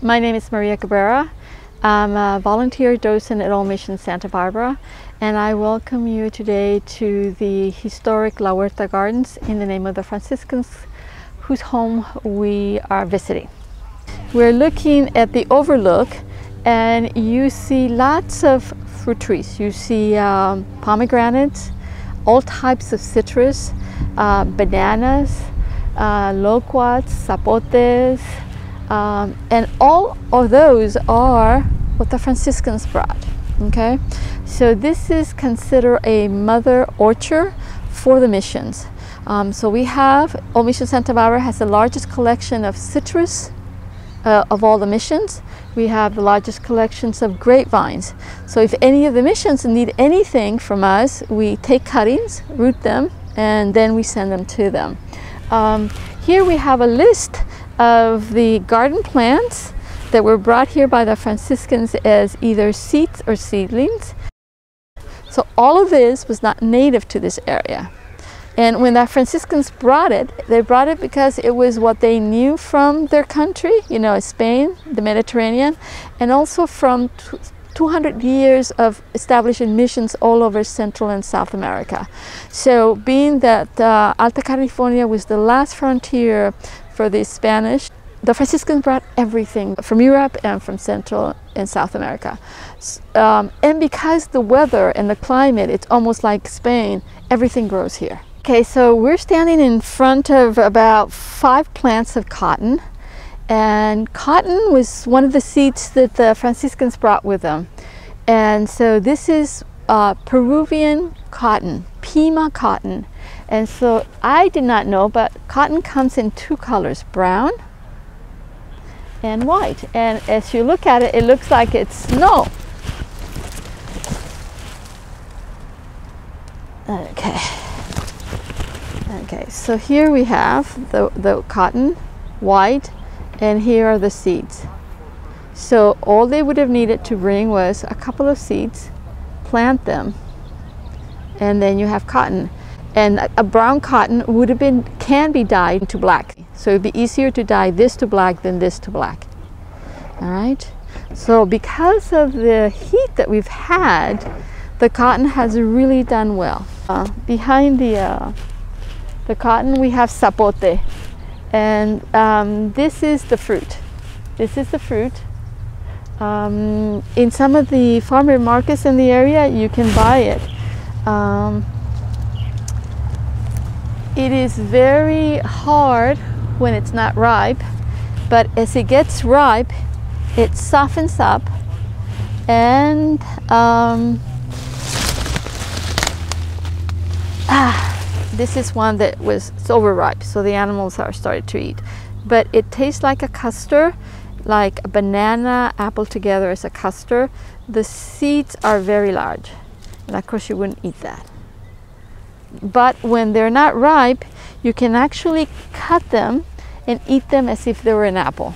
My name is Maria Cabrera. I'm a volunteer docent at Old Mission Santa Barbara and I welcome you today to the historic La Huerta Gardens in the name of the Franciscans whose home we are visiting. We're looking at the overlook and you see lots of fruit trees. You see um, pomegranates, all types of citrus, uh, bananas, uh, loquats, zapotes, um, and all of those are what the Franciscans brought. Okay, so this is considered a mother orchard for the missions. Um, so we have, Old Mission Santa Barbara has the largest collection of citrus uh, of all the missions. We have the largest collections of grapevines. So if any of the missions need anything from us, we take cuttings, root them, and then we send them to them. Um, here we have a list of the garden plants that were brought here by the Franciscans as either seeds or seedlings. So all of this was not native to this area. And when the Franciscans brought it, they brought it because it was what they knew from their country, you know, Spain, the Mediterranean, and also from 200 years of establishing missions all over Central and South America. So being that uh, Alta California was the last frontier for the Spanish, the Franciscans brought everything from Europe and from Central and South America. Um, and because the weather and the climate, it's almost like Spain, everything grows here. Okay, so we're standing in front of about five plants of cotton. And cotton was one of the seeds that the Franciscans brought with them. And so this is uh, Peruvian cotton, Pima cotton. And so I did not know, but cotton comes in two colors, brown and white. And as you look at it, it looks like it's snow. Okay. Okay, so here we have the, the cotton, white, and here are the seeds. So all they would have needed to bring was a couple of seeds, plant them, and then you have cotton. And a brown cotton would have been, can be dyed to black. So it'd be easier to dye this to black than this to black. All right. So because of the heat that we've had, the cotton has really done well. Uh, behind the, uh, the cotton we have zapote. And um, this is the fruit. This is the fruit. Um, in some of the farmer markets in the area, you can buy it. Um, it is very hard when it's not ripe, but as it gets ripe, it softens up and um, ah, this is one that was overripe, so the animals are started to eat. But it tastes like a custard, like a banana, apple together as a custard. The seeds are very large, and of course you wouldn't eat that. But when they're not ripe, you can actually cut them and eat them as if they were an apple.